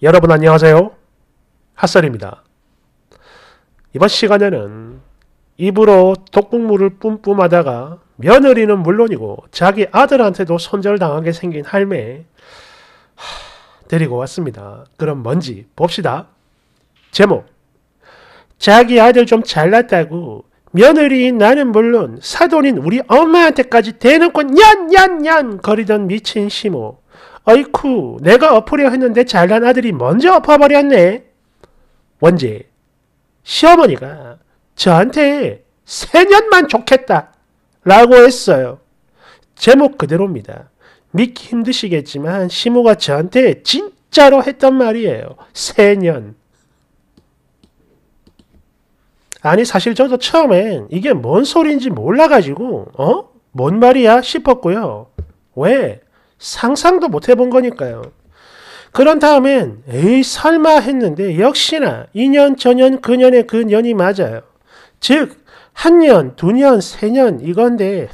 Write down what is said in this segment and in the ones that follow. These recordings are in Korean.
여러분 안녕하세요. 핫설입니다. 이번 시간에는 입으로 독국물을 뿜뿜하다가 며느리는 물론이고 자기 아들한테도 손절당하게 생긴 할매 하, 데리고 왔습니다. 그럼 뭔지 봅시다. 제목 자기 아들 좀 잘났다고 며느리인 나는 물론 사돈인 우리 엄마한테까지 대놓고 냔냔냔 거리던 미친 시모 어이쿠 내가 엎으려 했는데 잘난 아들이 먼저 엎어버렸네. 원제 시어머니가 저한테 세년만 좋겠다 라고 했어요. 제목 그대로입니다. 믿기 힘드시겠지만 시모가 저한테 진짜로 했던 말이에요. 세년. 아니 사실 저도 처음엔 이게 뭔 소리인지 몰라가지고 어? 뭔 말이야 싶었고요. 왜? 상상도 못 해본 거니까요. 그런 다음엔 에이 설마 했는데 역시나 2년 전년 그년의 그 년이 맞아요. 즉 한 년, 두 년, 세 년 이건데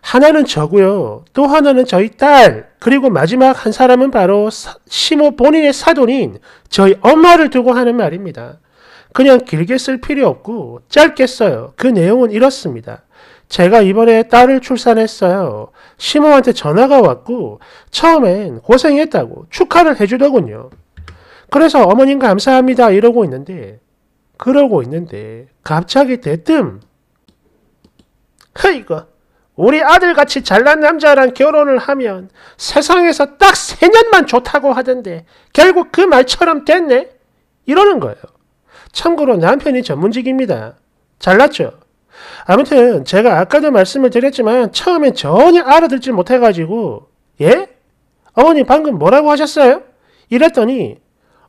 하나는 저고요. 또 하나는 저희 딸 그리고 마지막 한 사람은 바로 시모 본인의 사돈인 저희 엄마를 두고 하는 말입니다. 그냥 길게 쓸 필요 없고 짧게 써요. 그 내용은 이렇습니다. 제가 이번에 딸을 출산했어요. 시모한테 전화가 왔고 처음엔 고생했다고 축하를 해주더군요. 그래서 어머님 감사합니다 이러고 있는데 그러고 있는데 갑자기 대뜸 흐이거 우리 아들같이 잘난 남자랑 결혼을 하면 세상에서 딱 3년만 좋다고 하던데 결국 그 말처럼 됐네? 이러는 거예요. 참고로 남편이 전문직입니다. 잘났죠? 아무튼 제가 아까도 말씀을 드렸지만 처음엔 전혀 알아듣질 못해가지고 예? 어머니 방금 뭐라고 하셨어요? 이랬더니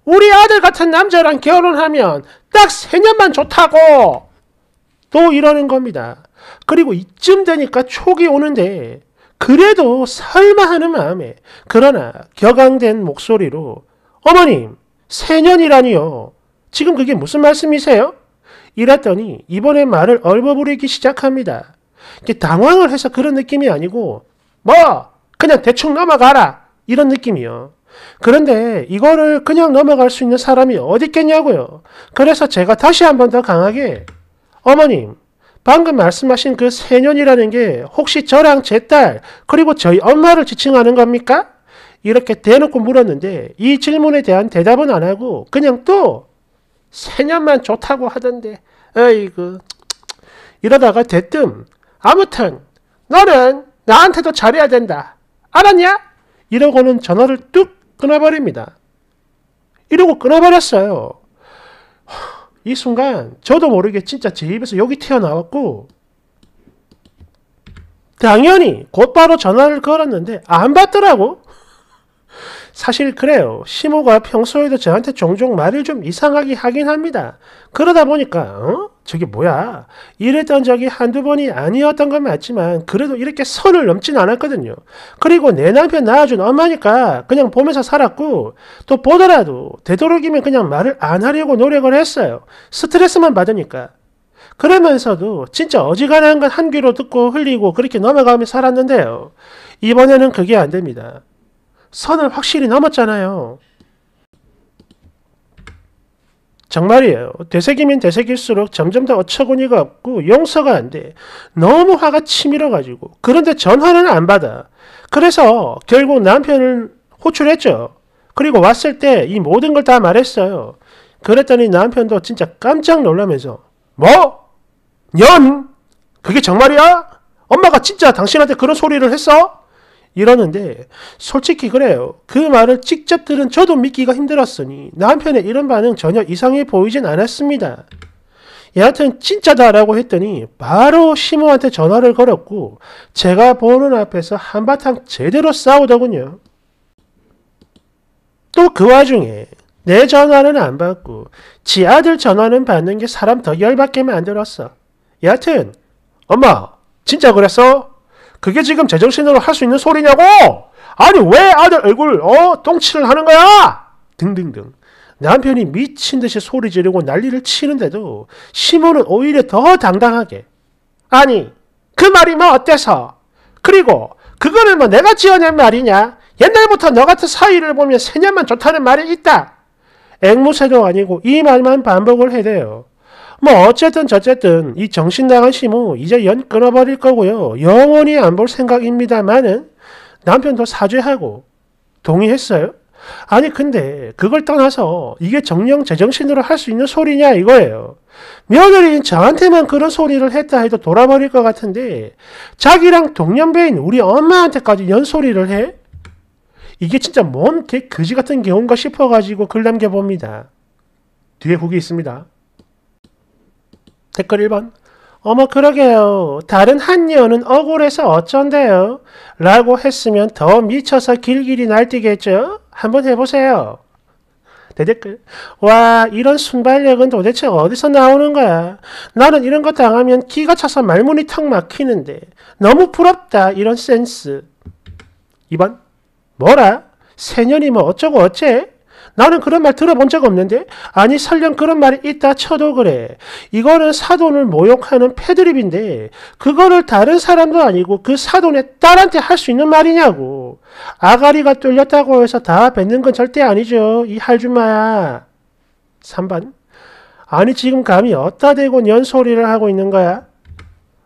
우리 아들 같은 남자랑 결혼하면 딱 3년만 좋다고 또 이러는 겁니다. 그리고 이쯤 되니까 촉이 오는데 그래도 설마 하는 마음에 그러나 격앙된 목소리로 어머님 3년이라니요. 지금 그게 무슨 말씀이세요? 이랬더니 이번에 말을 얼버무리기 시작합니다. 당황을 해서 그런 느낌이 아니고 뭐 그냥 대충 넘어가라 이런 느낌이요. 그런데 이거를 그냥 넘어갈 수 있는 사람이 어디 있겠냐고요. 그래서 제가 다시 한 번 더 강하게 어머님 방금 말씀하신 그 세년이라는 게 혹시 저랑 제 딸 그리고 저희 엄마를 지칭하는 겁니까? 이렇게 대놓고 물었는데 이 질문에 대한 대답은 안 하고 그냥 또 4년만 좋다고 하던데 어이구 이러다가 대뜸 아무튼 너는 나한테도 잘해야 된다 알았냐? 이러고는 전화를 뚝 끊어버립니다. 이러고 끊어버렸어요. 이 순간 저도 모르게 진짜 제 입에서 여기 튀어나왔고 당연히 곧바로 전화를 걸었는데 안 받더라고. 사실 그래요. 시모가 평소에도 저한테 종종 말을 좀 이상하게 하긴 합니다. 그러다 보니까 어? 저게 뭐야? 이랬던 적이 한두 번이 아니었던 건 맞지만 그래도 이렇게 선을 넘진 않았거든요. 그리고 내 남편 낳아준 엄마니까 그냥 보면서 살았고 또 보더라도 되도록이면 그냥 말을 안 하려고 노력을 했어요. 스트레스만 받으니까. 그러면서도 진짜 어지간한 건 한 귀로 듣고 흘리고 그렇게 넘어가며 살았는데요. 이번에는 그게 안 됩니다. 선을 확실히 넘었잖아요. 정말이에요. 되새기면 되새길수록 점점 더 어처구니가 없고 용서가 안 돼. 너무 화가 치밀어가지고. 그런데 전화는 안 받아. 그래서 결국 남편을 호출했죠. 그리고 왔을 때 이 모든 걸 다 말했어요. 그랬더니 남편도 진짜 깜짝 놀라면서 뭐? 년? 그게 정말이야? 엄마가 진짜 당신한테 그런 소리를 했어? 이러는데 솔직히 그래요. 그 말을 직접 들은 저도 믿기가 힘들었으니 남편의 이런 반응 전혀 이상해 보이진 않았습니다. 여하튼 진짜다라고 했더니 바로 시모한테 전화를 걸었고 제가 보는 앞에서 한바탕 제대로 싸우더군요. 또 그 와중에 내 전화는 안 받고 지 아들 전화는 받는 게 사람 더 열받게 만들었어. 여하튼 엄마 진짜 그랬어? 그게 지금 제정신으로 할 수 있는 소리냐고! 아니 왜 아들 얼굴 어 똥칠을 하는 거야? 등등등. 남편이 미친 듯이 소리 지르고 난리를 치는데도 시모는 오히려 더 당당하게 아니 그 말이 뭐 어때서? 그리고 그거를 뭐 내가 지어낸 말이냐? 옛날부터 너 같은 사위를 보면 세년만 좋다는 말이 있다. 앵무새도 아니고 이 말만 반복을 해대요. 뭐 어쨌든 저쨌든 이 정신 나간 시모 이제 연 끊어버릴 거고요. 영원히 안 볼 생각입니다만은 남편도 사죄하고 동의했어요. 아니 근데 그걸 떠나서 이게 정령 제정신으로 할 수 있는 소리냐 이거예요. 며느리는 저한테만 그런 소리를 했다 해도 돌아버릴 것 같은데 자기랑 동년배인 우리 엄마한테까지 연소리를 해? 이게 진짜 뭔 개 그지 같은 경우인가 싶어가지고 글 남겨봅니다. 뒤에 후기 있습니다. 댓글 1번 어머 그러게요. 다른 한 여는 억울해서 어쩐대요. 라고 했으면 더 미쳐서 길길이 날뛰겠죠. 한번 해보세요. 대댓글 와 이런 순발력은 도대체 어디서 나오는 거야. 나는 이런 거 당하면 기가 차서 말문이 턱 막히는데 너무 부럽다 이런 센스. 2번 뭐라? 세년이 뭐 어쩌고 어째? 나는 그런 말 들어본 적 없는데? 아니 설령 그런 말이 있다 쳐도 그래. 이거는 사돈을 모욕하는 패드립인데 그거를 다른 사람도 아니고 그 사돈의 딸한테 할 수 있는 말이냐고. 아가리가 뚫렸다고 해서 다 뱉는 건 절대 아니죠. 이 할줌마야. 3번. 아니 지금 감히 어따 대고 년소리를 하고 있는 거야?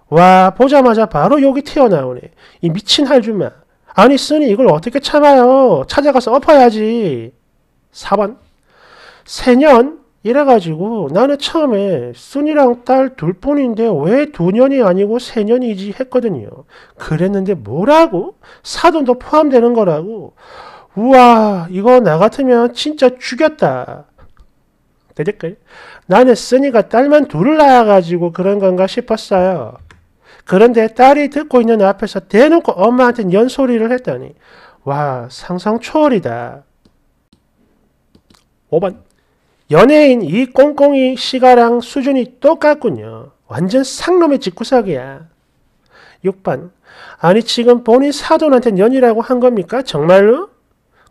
와 보자마자 바로 욕이 튀어나오네. 이 미친 할줌마. 아니 쓰니 이걸 어떻게 참아요? 찾아가서 엎어야지. 4번. 세년 이래가지고 나는 처음에 순이랑 딸 둘뿐인데 왜 두 년이 아니고 세 년이지 했거든요. 그랬는데 뭐라고? 사돈도 포함되는 거라고. 우와 이거 나 같으면 진짜 죽였다. 대댓글. 나는 쓴이가 딸만 둘을 낳아가지고 그런 건가 싶었어요. 그런데 딸이 듣고 있는 앞에서 대놓고 엄마한테 연소리를 했더니 와 상상 초월이다. 5번 연예인 이 꽁꽁이 시가랑 수준이 똑같군요. 완전 상놈의 집구석이야. 6번 아니 지금 본인 사돈한테 연이라고 한 겁니까? 정말로?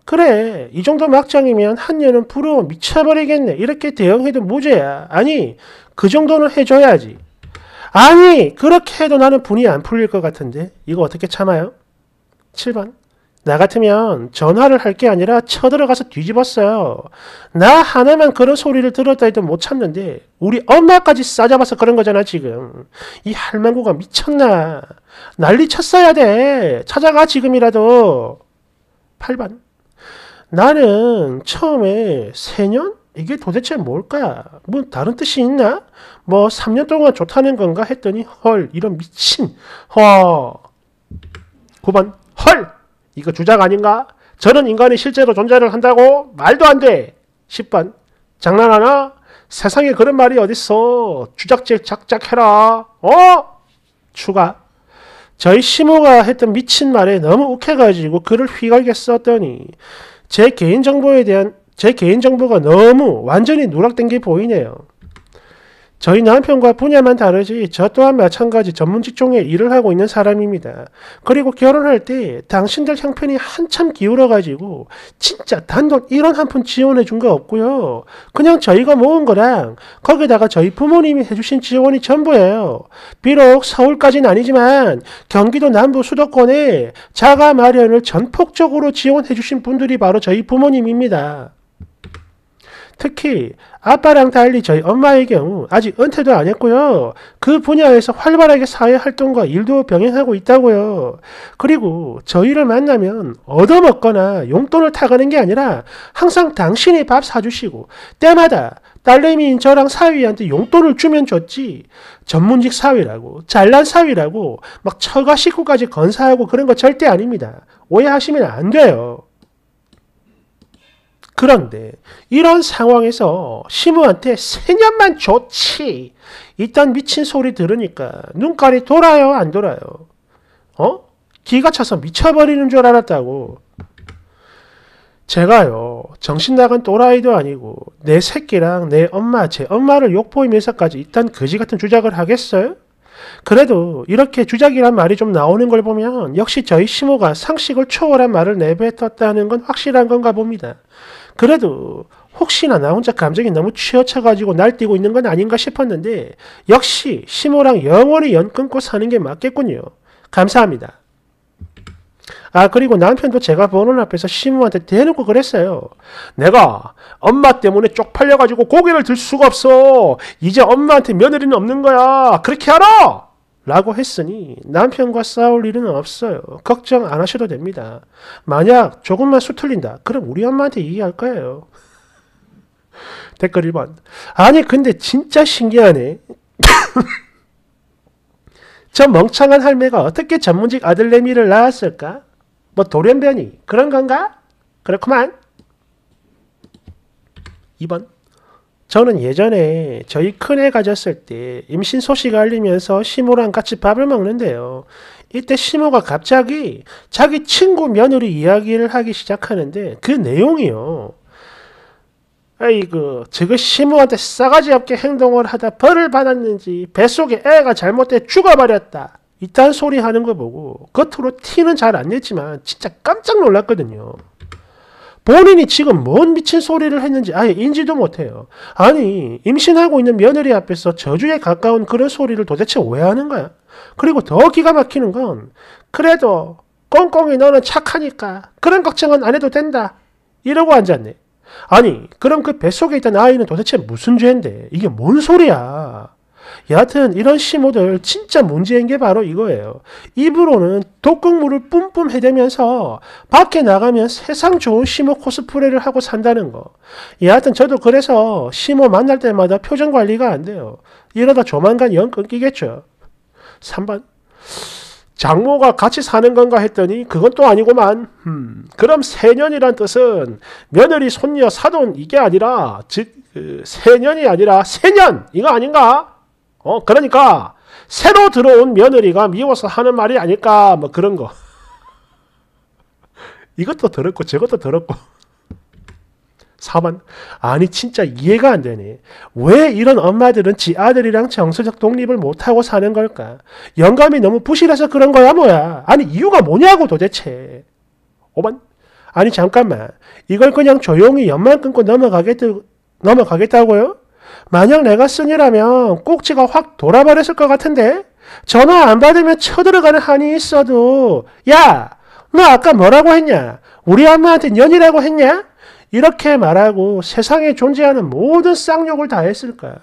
그래 이 정도 막장이면 한년은 부러워 미쳐버리겠네. 이렇게 대응해도 무죄야. 아니 그 정도는 해줘야지. 아니 그렇게 해도 나는 분이 안 풀릴 것 같은데 이거 어떻게 참아요? 7번 나 같으면 전화를 할 게 아니라 쳐들어가서 뒤집었어요. 나 하나만 그런 소리를 들었다 해도 못 참는데 우리 엄마까지 싸잡아서 그런 거잖아 지금. 이 할망구가 미쳤나. 난리 쳤어야 돼. 찾아가 지금이라도. 8번 나는 처음에 세년? 이게 도대체 뭘까? 뭐 다른 뜻이 있나? 뭐 3년 동안 좋다는 건가 했더니 헐 이런 미친 허 9번 헐 이거 주작 아닌가? 저런 인간이 실제로 존재를 한다고? 말도 안 돼. 10번 장난하나? 세상에 그런 말이 어딨어. 주작질 작작해라. 어? 추가 저희 시모가 했던 미친 말에 너무 욱해가지고 글을 휘갈게 썼더니 제 개인정보에 대한 제 개인정보가 너무 완전히 누락된 게 보이네요. 저희 남편과 분야만 다르지 저 또한 마찬가지 전문 직종에 일을 하고 있는 사람입니다. 그리고 결혼할 때 당신들 형편이 한참 기울어가지고 진짜 단돈 1원 한 푼 지원해 준 거 없고요. 그냥 저희가 모은 거랑 거기다가 저희 부모님이 해주신 지원이 전부예요. 비록 서울까지는 아니지만 경기도 남부 수도권에 자가 마련을 전폭적으로 지원해 주신 분들이 바로 저희 부모님입니다. 특히 아빠랑 달리 저희 엄마의 경우 아직 은퇴도 안 했고요. 그 분야에서 활발하게 사회 활동과 일도 병행하고 있다고요. 그리고 저희를 만나면 얻어먹거나 용돈을 타가는 게 아니라 항상 당신이 밥 사주시고 때마다 딸내미인 저랑 사위한테 용돈을 주면 줬지 전문직 사위라고 잘난 사위라고 막 처가 식구까지 건사하고 그런 거 절대 아닙니다. 오해하시면 안 돼요. 그런데 이런 상황에서 시무한테 세년만 좋지 이딴 미친 소리 들으니까 눈깔이 돌아요 안 돌아요? 어? 기가 차서 미쳐버리는 줄 알았다고. 제가요 정신 나간 또라이도 아니고 내 새끼랑 내 엄마 제 엄마를 욕보이면서까지 이딴 거지 같은 주작을 하겠어요? 그래도 이렇게 주작이란 말이 좀 나오는 걸 보면 역시 저희 시모가 상식을 초월한 말을 내뱉었다는 건 확실한 건가 봅니다. 그래도 혹시나 나 혼자 감정이 너무 치어쳐가지고 날뛰고 있는 건 아닌가 싶었는데 역시 시모랑 영원히 연 끊고 사는 게 맞겠군요. 감사합니다. 아 그리고 남편도 제가 보는 앞에서 시모한테 대놓고 그랬어요. 내가 엄마 때문에 쪽팔려가지고 고개를 들 수가 없어. 이제 엄마한테 며느리는 없는 거야. 그렇게 알아? 라고 했으니 남편과 싸울 일은 없어요. 걱정 안 하셔도 됩니다. 만약 조금만 수틀린다. 그럼 우리 엄마한테 얘기할 거예요. 댓글 1번. 아니 근데 진짜 신기하네. 저 멍청한 할매가 어떻게 전문직 아들내미를 낳았을까? 뭐 돌연변이 그런 건가? 그렇구만. 2번. 저는 예전에 저희 큰애 가졌을 때 임신 소식 알리면서 시모랑 같이 밥을 먹는데요. 이때 시모가 갑자기 자기 친구 며느리 이야기를 하기 시작하는데 그 내용이요. 아이고 저거 시모한테 싸가지 없게 행동을 하다 벌을 받았는지 뱃속에 애가 잘못돼 죽어버렸다. 이딴 소리 하는 거 보고 겉으로 티는 잘 안 냈지만 진짜 깜짝 놀랐거든요. 본인이 지금 뭔 미친 소리를 했는지 아예 인지도 못해요. 아니 임신하고 있는 며느리 앞에서 저주에 가까운 그런 소리를 도대체 왜 하는 거야? 그리고 더 기가 막히는 건 그래도 꽁꽁이 너는 착하니까 그런 걱정은 안 해도 된다. 이러고 앉았네. 아니 그럼 그 뱃속에 있던 아이는 도대체 무슨 죄인데 이게 뭔 소리야? 여하튼 이런 시모들 진짜 문제인 게 바로 이거예요. 입으로는 독극물을 뿜뿜 해대면서 밖에 나가면 세상 좋은 시모 코스프레를 하고 산다는 거. 여하튼 저도 그래서 시모 만날 때마다 표정 관리가 안 돼요. 이러다 조만간 영 끊기겠죠. 3번. 장모가 같이 사는 건가 했더니 그건 또 아니고만. 음, 그럼 세년이란 뜻은 며느리, 손녀, 사돈 이게 아니라 즉 그, 세년이 아니라 세년 이거 아닌가? 어, 그러니까 새로 들어온 며느리가 미워서 하는 말이 아닐까 뭐 그런 거. 이것도 들었고 저것도 들었고. 4번. 아니 진짜 이해가 안 되네. 왜 이런 엄마들은 지 아들이랑 정서적 독립을 못하고 사는 걸까? 영감이 너무 부실해서 그런 거야 뭐야? 아니 이유가 뭐냐고 도대체. 5번. 아니 잠깐만. 이걸 그냥 조용히 연만 끊고 넘어가겠, 넘어가겠다고요? 만약 내가 쓴이라면 꼭지가 확 돌아버렸을 것 같은데? 전화 안 받으면 쳐들어가는 한이 있어도, 야! 너 아까 뭐라고 했냐? 우리 엄마한테 년이라고 했냐? 이렇게 말하고 세상에 존재하는 모든 쌍욕을 다 했을 거야.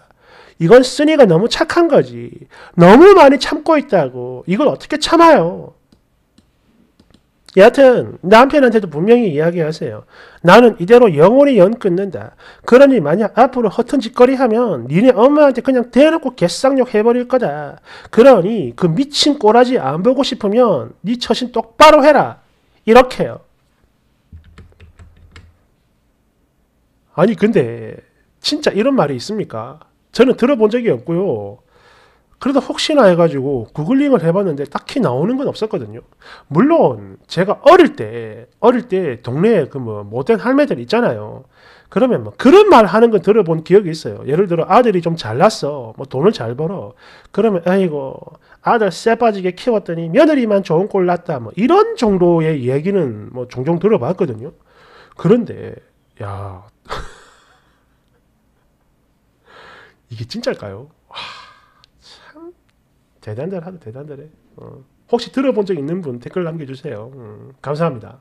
이건 쓴이가 너무 착한 거지. 너무 많이 참고 있다고. 이걸 어떻게 참아요? 여하튼 남편한테도 분명히 이야기하세요. 나는 이대로 영원히 연 끊는다. 그러니 만약 앞으로 허튼 짓거리 하면 니네 엄마한테 그냥 대놓고 개쌍욕 해버릴 거다. 그러니 그 미친 꼬라지 안 보고 싶으면 네 처신 똑바로 해라. 이렇게요. 아니 근데 진짜 이런 말이 있습니까? 저는 들어본 적이 없고요. 그래도 혹시나 해가지고 구글링을 해봤는데 딱히 나오는 건 없었거든요. 물론 제가 어릴 때 어릴 때 동네에 그 뭐 못된 할매들 있잖아요. 그러면 뭐 그런 말 하는 건 들어본 기억이 있어요. 예를 들어 아들이 좀 잘났어, 뭐 돈을 잘 벌어. 그러면 아이고 아들 쎄 빠지게 키웠더니 며느리만 좋은 꼴 났다, 뭐 이런 정도의 얘기는 뭐 종종 들어봤거든요. 그런데 야 이게 진짜일까요? 와. 대단들 하다 대단들해. 어. 혹시 들어본 적 있는 분 댓글 남겨주세요. 음, 감사합니다.